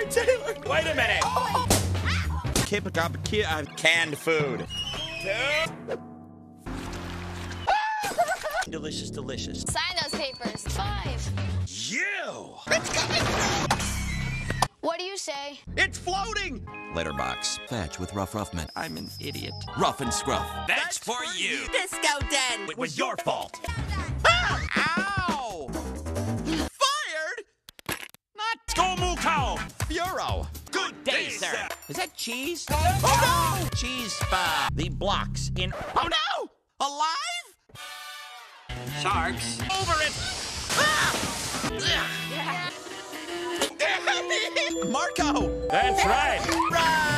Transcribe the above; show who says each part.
Speaker 1: Hi, Taylor.
Speaker 2: Wait a minute.
Speaker 1: Keep a cup of uh, canned food. delicious, delicious.
Speaker 3: Sign those papers. Five.
Speaker 1: You!
Speaker 3: What do you say?
Speaker 1: It's floating!
Speaker 4: Letterbox. Fetch with Ruff Ruffman.
Speaker 1: I'm an idiot.
Speaker 4: Ruff and Scruff.
Speaker 2: That's for you.
Speaker 5: Disco Den.
Speaker 2: It was your fault. Gomuko.
Speaker 1: Bureau.
Speaker 2: Good day, sir.
Speaker 1: Is that cheese? Oh no! Oh, cheese spa. The blocks in. Oh no! Alive?
Speaker 2: Sharks. Over it. Ah!
Speaker 1: Marco!
Speaker 2: That's right.
Speaker 1: Run!